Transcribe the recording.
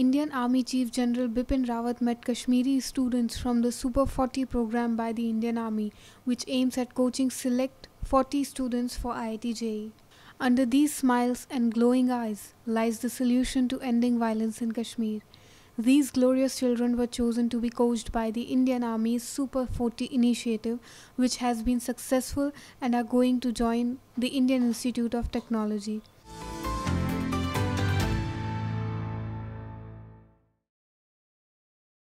Indian Army Chief General Bipin Rawat met Kashmiri students from the Super 40 program by the Indian Army, which aims at coaching select 40 students for IIT Under these smiles and glowing eyes lies the solution to ending violence in Kashmir. These glorious children were chosen to be coached by the Indian Army's Super 40 initiative, which has been successful and are going to join the Indian Institute of Technology.